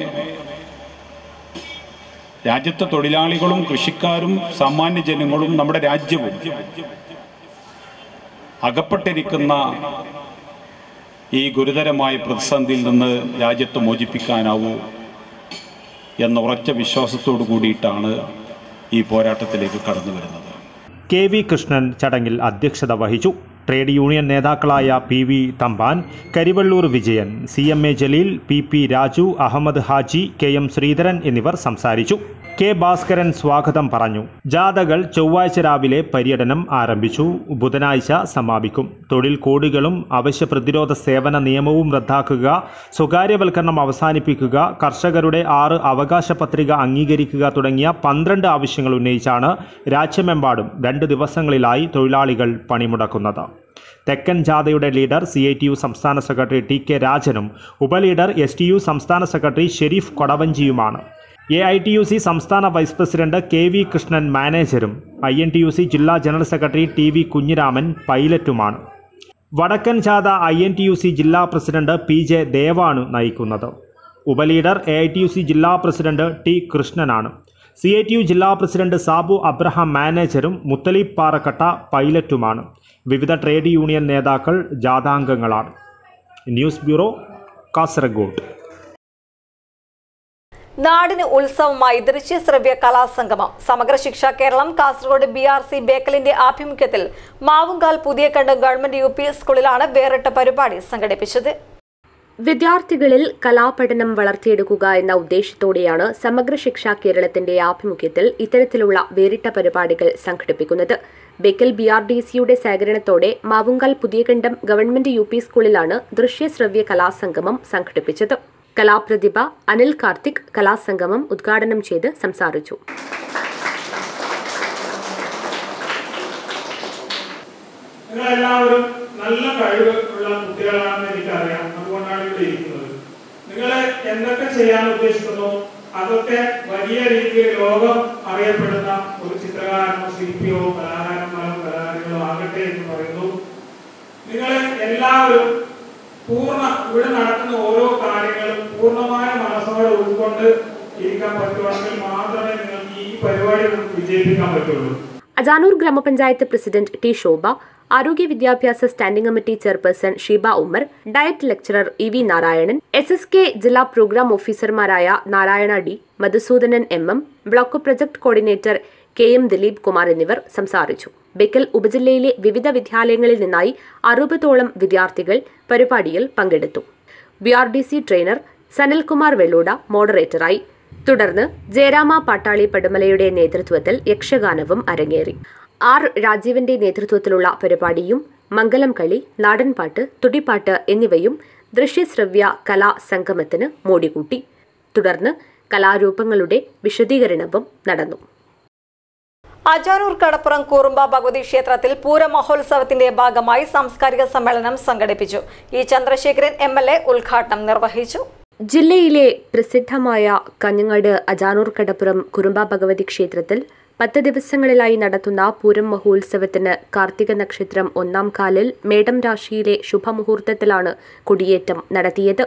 രാജ്യത്തെ തൊഴിലാളികളും കൃഷിക്കാരും സാമാന്യ ജനങ്ങളും നമ്മുടെ രാജ്യവും അകപ്പെട്ടിരിക്കുന്ന ഈ ഗുരുതരമായ പ്രതിസന്ധിയിൽ നിന്ന് രാജ്യത്തെ മോചിപ്പിക്കാനാവൂ എന്ന ഉറച്ച വിശ്വാസത്തോടു കൂടിയിട്ടാണ് ഈ പോരാട്ടത്തിലേക്ക് കടന്നു വരുന്നത്. കെ വി കൃഷ്ണൻ ചടങ്ങിൽ അധ്യക്ഷത വഹിച്ചു. ട്രേഡ് യൂണിയൻ നേതാക്കളായ P V Thampan Karivellur Vijayan C M A Jaleel P P Raju Ahmed Haji K M Sreedharan എന്നിവർ സംസാരിച്ചു. കെ ഭാസ്കരൻ സ്വാഗതം പറഞ്ഞു. ജാഥകൾ ചൊവ്വാഴ്ച രാവിലെ പര്യടനം ആരംഭിച്ചു. ബുധനാഴ്ച സമാപിക്കും. തൊഴിൽ കോടികളും അവശ്യ പ്രതിരോധ സേവന നിയമവും റദ്ദാക്കുക സ്വകാര്യവൽക്കരണം അവസാനിപ്പിക്കുക കർഷകരുടെ ആറ് അവകാശ പത്രിക അംഗീകരിക്കുക തുടങ്ങിയ പന്ത്രണ്ട് ആവശ്യങ്ങൾ ഉന്നയിച്ചാണ് രാജ്യമെമ്പാടും രണ്ട് ദിവസങ്ങളിലായി തൊഴിലാളികൾ പണിമുടക്കുന്നത്. തെക്കൻ ജാഥയുടെ leader C I T U സംസ്ഥാന സെക്രട്ടറി ടി കെ രാജനും ഉപലീഡർ എസ് ടി യു സംസ്ഥാന secretary Sharif കൊടവഞ്ചിയുമാണ്. A I T U C സംസ്ഥാന vice president K V Krishnan മാനേജരും I N T U C ജില്ലാ general secretary T V Kunhiraman പൈലറ്റുമാണ് വടക്കൻ ജാഥ I N T U C ജില്ലാ president P J ദേവാണ് നയിക്കുന്നത്. ഉപലീഡർ A I T U C ജില്ലാ president T കൃഷ്ണനാണ് C I T U ജില്ലാ president Sabu Abraham മാനേജരും മുത്തലീബ് പാറക്കട്ട പൈലറ്റുമാണ് വിവിധ ട്രേഡ് യൂണിയൻ നേതാക്കൾ ജാഥാംഗങ്ങളാണ്. News bureau Kasaragod. നാടിന് ഉത്സവമായി ദൃശ്യശ്രവ്യ കലാസംഗമം. സമഗ്ര ശിക്ഷ Keralam Kasaragod B R C ബേക്കലിന്റെ ആഭിമുഖ്യത്തിൽ മാവുങ്കാൽ പുതിയ കണ്ടം ഗവൺമെന്റ് യു പി സ്കൂളിലാണ് വേറിട്ട പരിപാടി സംഘടിപ്പിച്ചത്. വിദ്യാർത്ഥികളിൽ കലാപഠനം വളർത്തിയെടുക്കുക എന്ന ഉദ്ദേശത്തോടെയാണ് സമഗ്ര ശിക്ഷ കേരളത്തിന്റെ ആഭിമുഖ്യത്തിൽ ഇത്തരത്തിലുള്ള വേറിട്ട പരിപാടികൾ സംഘടിപ്പിക്കുന്നത്. ബെക്കൽ ബി ആർ ഡി സിയുടെ സഹകരണത്തോടെ Mavungal Puthiyakandam government U P സ്കൂളിലാണ് ദൃശ്യശ്രവ്യ കലാസംഗമം സംഘടിപ്പിച്ചത്. കലാപ്രതിഭ അനിൽ കാർത്തിക് കലാസംഗമം ഉദ്ഘാടനം ചെയ്ത് സംസാരിച്ചു. നിങ്ങളെല്ലാവരും നല്ല കഴിവ് ഉള്ള കുട്ടികളാണെന്ന് എനിക്കറിയാം. അതുകൊണ്ടാണ് ഇവിടെ ഇരിക്കുന്നത്. നിങ്ങൾ എന്തൊക്കെ ചെയ്യാൻ ഉദ്ദേശിക്കുന്നു? അതൊക്കെ വലിയ രീതിയിൽ ലോകം അറിയപ്പെടുന്ന ഒരു ചിത്രകാരനോ ശില്പിയോ കലാകാരന്മാരോ കലാകാരികളോ ആകട്ടെ എന്ന് പറയുന്നു. നിങ്ങൾ എല്ലാവരും പൂർണ ഇവിടെ നടക്കുന്ന ഓരോ കാര്യങ്ങളും പൂർണമായ മനസ്സോടെ ഉൾക്കൊണ്ട് ഇരിക്കാൻ പറ്റുവാണെങ്കിൽ മാത്രമേ നിങ്ങൾക്ക് ഈ പരിപാടി വിജയിപ്പിക്കാൻ പറ്റുള്ളൂ. അജാനൂർ ഗ്രാമപഞ്ചായത്ത് പ്രസിഡന്റ് ടി ശോഭ ആരോഗ്യ വിദ്യാഭ്യാസ standing committee chairperson Sheeba Ummer diet lecturer E V Narayanan S S K ജില്ലാ പ്രോഗ്രാം ഓഫീസർമാരായ Narayana D Madhusoodanan M M block project coordinator K M Dileep Kumar എന്നിവർ സംസാരിച്ചു. ബെക്കൽ ഉപജില്ലയിലെ വിവിധ വിദ്യാലയങ്ങളിൽ നിന്നായി അറുപതോളം വിദ്യാർത്ഥികൾ പരിപാടിയിൽ പങ്കെടുത്തു. B R D C trainer Sanalkumar Vellooda മോഡറേറ്ററായി തുടർന്ന് ജയരാമ പാട്ടാളി പടുമലയുടെ നേതൃത്വത്തിൽ യക്ഷഗാനവും അരങ്ങേറി. ആർ രാജീവിന്റെ നേതൃത്വത്തിലുള്ള പരിപാടിയും മംഗലം കളി നാടൻപാട്ട് തുടിപ്പാട്ട് എന്നിവയും ദൃശ്യശ്രവ്യ കലാ സംഗമത്തിന് മോടികൂട്ടി. തുടർന്ന് കലാരൂപങ്ങളുടെ വിശദീകരണവും നടന്നു. അജാനൂർ കടപ്പുറം കൂറുമ്പ ഭഗവതി ക്ഷേത്രത്തിൽ പൂരമഹോത്സവത്തിന്റെ ഭാഗമായി സാംസ്കാരിക സമ്മേളനം സംഘടിപ്പിച്ചു. E Chandrasekharan M L A ഉദ്ഘാടനം നിർവഹിച്ചു. ജില്ലയിലെ പ്രസിദ്ധമായ കഞ്ഞങ്ങാട് അജാനൂർ കടപ്പുറം കുറുമ്പ ഭഗവതി ക്ഷേത്രത്തിൽ പത്ത് ദിവസങ്ങളിലായി നടത്തുന്ന പൂരം മഹോത്സവത്തിന് കാർത്തിക നക്ഷത്രം ഒന്നാം കാലിൽ മേടം രാശിയിലെ ശുഭമുഹൂർത്തത്തിലാണ് കൊടിയേറ്റം നടത്തിയത്.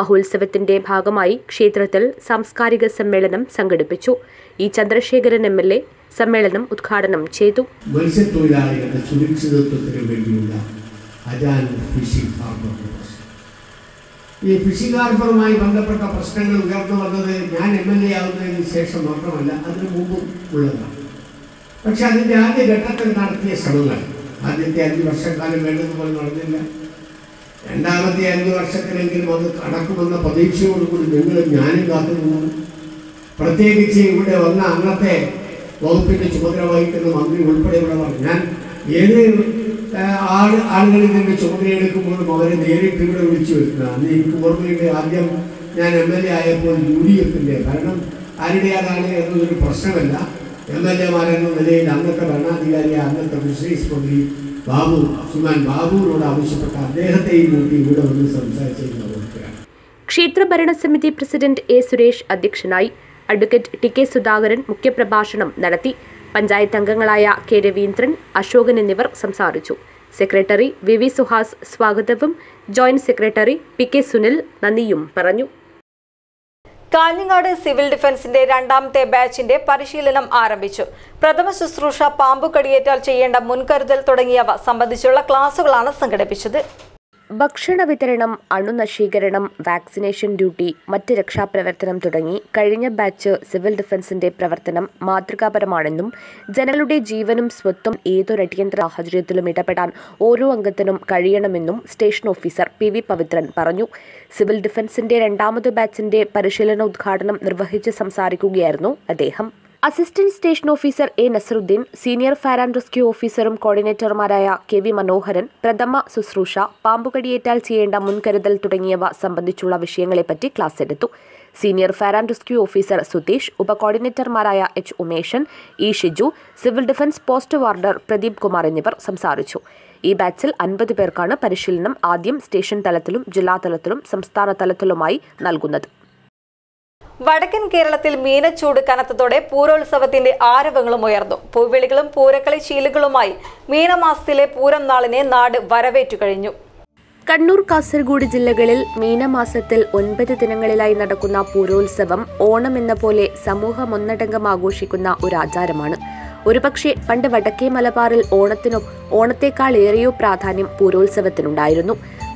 മഹോത്സവത്തിന്റെ ഭാഗമായി ക്ഷേത്രത്തിൽ സാംസ്കാരിക സമ്മേളനം സംഘടിപ്പിച്ചു. E Chandrasekharan M L A സമ്മേളനം ഉദ്ഘാടനം ചെയ്തു. മത്സ്യത്തൊഴിലാളികളുടെ സുരക്ഷിതത്വത്തിന് വേണ്ടിയുള്ള അജാൻ ഫിഷിംഗ് ഹാർബർ ഈ ഫിഷിംഗ് ഹാർബറുമായി ബന്ധപ്പെട്ട പ്രശ്നങ്ങൾ ഉയർന്നു വന്നത് ഞാൻ എം എൽ എ ആകുന്നതിന് ശേഷം മാത്രമല്ല അതിനു മുമ്പും ഉള്ളതാണ്. പക്ഷെ അതിന്റെ ആദ്യ ഘട്ടത്തിൽ നടത്തിയ ശ്രമങ്ങൾ ആദ്യത്തെ അഞ്ച് വർഷക്കാലം വേണ്ടതുപോലെ നടന്നില്ല. രണ്ടാമത്തെ അഞ്ച് വർഷത്തിലെങ്കിലും അത് കടക്കുമെന്ന പ്രതീക്ഷയോടുകൂടി നിങ്ങളും ഞാനും കാത്തുനിന്നു. പ്രത്യേകിച്ച് ഇവിടെ വന്ന അന്നത്തെ വകുപ്പിന്റെ ചുമതല വഹിക്കുന്ന മന്ത്രി ഉൾപ്പെടെയുള്ളവർ. ഞാൻ ഏത് ആൾ ആളുകളിൽ നിന്ന് ചുമതലയെടുക്കുമ്പോഴും അവരെ നേരിട്ട് ഇവിടെ വിളിച്ചു വരുന്നത് അന്ന് എനിക്ക് ഓർമ്മയുണ്ട് ആദ്യം ഞാൻ എം എൽ എ ആയപ്പോൾ യു ഡി എഫിന്റെ ഭരണം ആരുടേതാണ് എന്നതൊരു പ്രശ്നമല്ല. എം എൽ എമാരെന്ന നിലയിൽ അന്നത്തെ ഭരണാധികാരിയെ അന്നത്തെ ഫിഷറീസ് മന്ത്രി ബാബു സുമാൻ ബാബുവിനോട് ആവശ്യപ്പെട്ട അദ്ദേഹത്തെയും കൂട്ടി ഇവിടെ വന്ന് സംസാരിച്ചിരുന്ന ക്ഷേത്ര പ്രസിഡന്റ് എ സുരേഷ് അധ്യക്ഷനായി അഡ്വക്കേറ്റ് ടി കെ സുധാകരൻ മുഖ്യപ്രഭാഷണം നടത്തി. പഞ്ചായത്ത് അംഗങ്ങളായ കെ രവീന്ദ്രൻ അശോകൻ എന്നിവർ സംസാരിച്ചു. സെക്രട്ടറി വി വി സുഹാസ് സ്വാഗതവും. Joint secretary P K Sunil നന്ദിയും പറഞ്ഞു. കാഞ്ഞങ്ങാട് സിവിൽ ഡിഫൻസിന്റെ രണ്ടാമത്തെ ബാച്ചിന്റെ പരിശീലനം ആരംഭിച്ചു. പ്രഥമ ശുശ്രൂഷ പാമ്പു കടിയേറ്റാൽ ചെയ്യേണ്ട മുൻകരുതൽ തുടങ്ങിയവ സംബന്ധിച്ചുള്ള ക്ലാസുകളാണ് സംഘടിപ്പിച്ചത്. ഭക്ഷണ വിതരണം അണുനശീകരണം വാക്സിനേഷൻ ഡ്യൂട്ടി മറ്റ് രക്ഷാപ്രവർത്തനം തുടങ്ങി കഴിഞ്ഞ ബാച്ച് സിവിൽ ഡിഫൻസിന്റെ പ്രവർത്തനം മാതൃകാപരമാണെന്നും ജനങ്ങളുടെ ജീവനും സ്വത്തും ഏതൊരടിയന്തര സാഹചര്യത്തിലും ഇടപെടാൻ ഓരോ അംഗത്തിനും കഴിയണമെന്നും station officer P V Pavithran പറഞ്ഞു. സിവിൽ ഡിഫൻസിന്റെ രണ്ടാമത് ബാച്ചിന്റെ പരിശീലന ഉദ്ഘാടനം നിർവഹിച്ച് സംസാരിക്കുകയായിരുന്നു അദ്ദേഹം. Assistant station officer A Nasaruddin senior fire and rescue ഓഫീസറും കോർഡിനേറ്റർമാരായ കെ വി മനോഹരൻ പ്രഥമ ശുശ്രൂഷ പാമ്പുകടിയേറ്റാൽ ചെയ്യേണ്ട മുൻകരുതൽ തുടങ്ങിയവ സംബന്ധിച്ചുള്ള വിഷയങ്ങളെപ്പറ്റി ക്ലാസ് എടുത്തു. Senior fire and rescue officer Sutheesh ഉപ കോർഡിനേറ്റർമാരായ H Umeshan E Shiju civil defence post warden Pradeep Kumar എന്നിവർ സംസാരിച്ചു. ഈ ബാച്ചിൽ അൻപത് പേർക്കാണ് പരിശീലനം ആദ്യം സ്റ്റേഷൻ തലത്തിലും ജില്ലാ തലത്തിലും സംസ്ഥാന തലത്തിലുമായി നൽകുന്നത്. വടക്കൻ കേരളത്തിൽ മീനച്ചൂട് കനത്തതോടെ പൂരോത്സവത്തിന്റെ ആരവങ്ങളും ഉയർന്നു. പൂവിളികളും പൂരക്കളി ശീലുകളുമായി മീനമാസത്തിലെ പൂരം നാളിനെ നാട് വരവേറ്റു കഴിഞ്ഞു. കണ്ണൂർ കാസർഗോഡ് ജില്ലകളിൽ മീനമാസത്തിൽ ഒൻപത് ദിനങ്ങളിലായി നടക്കുന്ന പൂരോത്സവം ഓണം എന്ന പോലെ സമൂഹം ഒന്നടങ്കം ആഘോഷിക്കുന്ന ഒരു ആചാരമാണ്. ഒരുപക്ഷെ പണ്ട് വടക്കേ മലബാറിൽ ഓണത്തിനോ ഓണത്തെക്കാൾ ഏറെയോ പ്രാധാന്യം പൂരോത്സവത്തിനുണ്ടായിരുന്നു.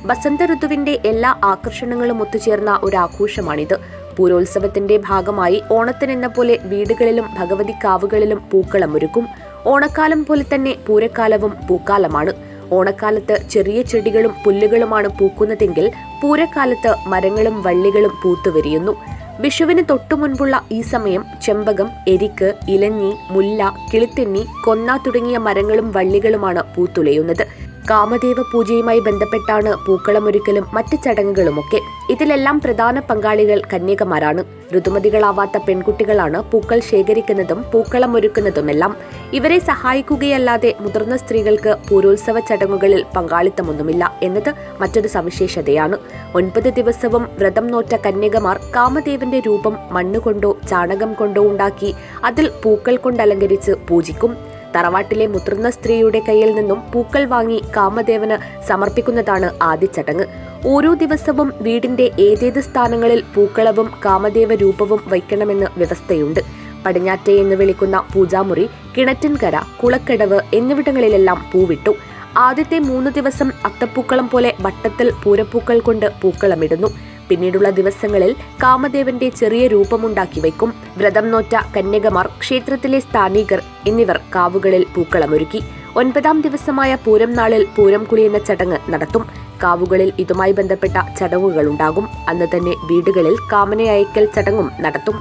വസന്ത ഋതുവിന്റെ എല്ലാ ആകർഷണങ്ങളും ഒത്തുചേർന്ന ഒരു ആഘോഷമാണിത്. പൂരോത്സവത്തിന്റെ ഭാഗമായി ഓണത്തിനെന്ന പോലെ വീടുകളിലും ഭഗവതി കാവുകളിലും പൂക്കളം ഒരുക്കും. ഓണക്കാലം പോലെ തന്നെ പൂരക്കാലവും പൂക്കാലമാണ്. ഓണക്കാലത്ത് ചെറിയ ചെടികളും പുല്ലുകളുമാണ് പൂക്കുന്നതെങ്കിൽ പൂരക്കാലത്ത് മരങ്ങളും വള്ളികളും പൂത്തുവരിയുന്നു. വിഷുവിന് തൊട്ടു മുൻപുള്ള ഈ സമയം ചെമ്പകം എരിക്ക് ഇലഞ്ഞി മുല്ല കിളിത്തെന്നി കൊന്ന തുടങ്ങിയ മരങ്ങളും വള്ളികളുമാണ് പൂത്തുലയുന്നത് കാമദേവ പൂജയുമായി ബന്ധപ്പെട്ടാണ് പൂക്കളമൊരുക്കലും മറ്റ് ചടങ്ങുകളുമൊക്കെ. ഇതിലെല്ലാം പ്രധാന പങ്കാളികൾ കന്യകമാരാണ്. ഋതുമതികളാവാത്ത പെൺകുട്ടികളാണ് പൂക്കൾ ശേഖരിക്കുന്നതും പൂക്കളം ഒരുക്കുന്നതുമെല്ലാം. ഇവരെ സഹായിക്കുകയല്ലാതെ മുതിർന്ന സ്ത്രീകൾക്ക് പൂരോത്സവ ചടങ്ങുകളിൽ പങ്കാളിത്തമൊന്നുമില്ല എന്നത് മറ്റൊരു സവിശേഷതയാണ്. ഒൻപത് ദിവസവും വ്രതം നോറ്റ കന്യകമാർ കാമദേവന്റെ രൂപം മണ്ണുകൊണ്ടോ ചാണകം കൊണ്ടോ ഉണ്ടാക്കി അതിൽ പൂക്കൾ കൊണ്ടലങ്കരിച്ച് പൂജിക്കും. തറവാട്ടിലെ മുതിർന്ന സ്ത്രീയുടെ കയ്യിൽ നിന്നും പൂക്കൾ വാങ്ങി കാമദേവന് സമർപ്പിക്കുന്നതാണ് ആദ്യ ചടങ്ങ്. ഓരോ ദിവസവും വീടിന്റെ ഏതേത് സ്ഥാനങ്ങളിൽ പൂക്കളവും കാമദേവ രൂപവും വയ്ക്കണമെന്ന് വ്യവസ്ഥയുണ്ട്. പടിഞ്ഞാറ്റെ എന്ന് വിളിക്കുന്ന പൂജാമുറി കിണറ്റിൻകര കുളക്കടവ് എന്നിവിടങ്ങളിലെല്ലാം പൂവിട്ടു. ആദ്യത്തെ മൂന്ന് ദിവസം അത്തപ്പൂക്കളം പോലെ വട്ടത്തിൽ പൂരപ്പൂക്കൾ കൊണ്ട് പൂക്കളമിടുന്നു. പിന്നീടുള്ള ദിവസങ്ങളിൽ കാമദേവന്റെ ചെറിയ രൂപമുണ്ടാക്കി വയ്ക്കും. വ്രതം നോറ്റ കന്യകമാർ ക്ഷേത്രത്തിലെ സ്ഥാനീകർ എന്നിവർ കാവുകളിൽ പൂക്കളമൊരുക്കി. ഒൻപതാം ദിവസമായ പൂരം നാളിൽ പൂരം കുളിയെന്ന ചടങ്ങ് നടത്തും. കാവുകളിൽ ഇതുമായി ബന്ധപ്പെട്ട ചടങ്ങുകളുണ്ടാകും. അന്ന് തന്നെ വീടുകളിൽ കാമന അയക്കൽ ചടങ്ങും നടത്തും.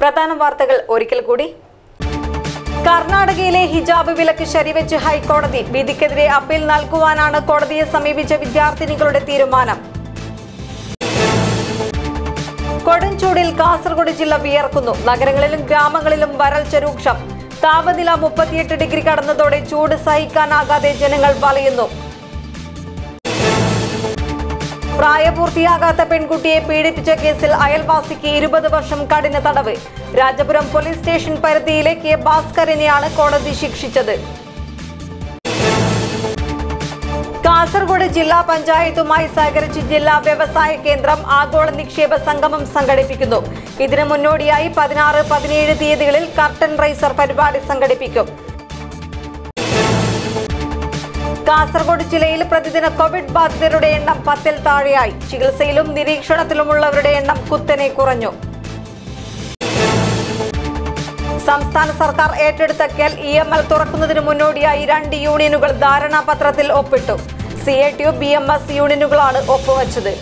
പ്രധാന വാർത്തകൾ ഒരിക്കൽ കൂടി. കർണാടകയിലെ ഹിജാബ് വിലക്ക് ശരിവെച്ച് ഹൈക്കോടതി വിധിക്കെതിരെ അപ്പീൽ നൽകുവാനാണ് കോടതിയെ സമീപിച്ച വിദ്യാർത്ഥിനികളുടെ തീരുമാനം. കൊടുംചൂടിൽ കാസർഗോഡ് ജില്ല വിയർക്കുന്നു. നഗരങ്ങളിലും ഗ്രാമങ്ങളിലും വരൾച്ച രൂക്ഷം. താപനില മുപ്പത്തിയെട്ട് ഡിഗ്രി കടന്നതോടെ ചൂട് സഹിക്കാനാകാതെ ജനങ്ങൾ വലയുന്നു. പ്രായപൂർത്തിയാകാത്ത പെൺകുട്ടിയെ പീഡിപ്പിച്ച കേസിൽ അയൽവാസിക്ക് ഇരുപത് വർഷം കഠിന തടവ്. രാജപുരം പോലീസ് സ്റ്റേഷൻ പരിധിയിലെ കെ ഭാസ്കറിനെയാണ് കോടതി ശിക്ഷിച്ചത്. കാസർഗോഡ് ജില്ലാ പഞ്ചായത്തുമായി സഹകരിച്ച് ജില്ലാ വ്യവസായ കേന്ദ്രം ആഗോള നിക്ഷേപ സംഗമം സംഘടിപ്പിക്കുന്നു. ഇതിനു മുന്നോടിയായി പതിനാറ് പതിനേഴ് തീയതികളിൽ കർട്ടൻ റൈസർ പരിപാടി സംഘടിപ്പിക്കും. കാസർഗോഡ് ജില്ലയിൽ പ്രതിദിന കോവിഡ് ബാധിതരുടെ എണ്ണം പത്തിൽ താഴെയായി. ചികിത്സയിലും നിരീക്ഷണത്തിലുമുള്ളവരുടെ എണ്ണം കുത്തനെ കുറഞ്ഞു. സംസ്ഥാന സർക്കാർ ഏറ്റെടുത്ത കെൽ ഇ എം എൽ തുറക്കുന്നതിന് മുന്നോടിയായി രണ്ട് യൂണിയനുകൾ ധാരണാപത്രത്തിൽ ഒപ്പിട്ടു. C A T U B M S യൂണിയനുകളാണ് ഒപ്പുവച്ചത്.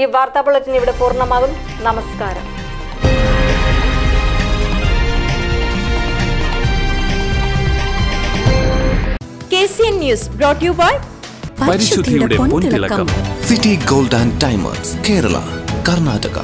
ഈ വാർത്താ ബുള്ളറ്റിൻ ഇവിടെ പൂർണമാകും. നമസ്കാരം. പരിശുദ്ധിയുടെ പൊൻതിളക്കം. City gold and diamonds Kerala Karnataka.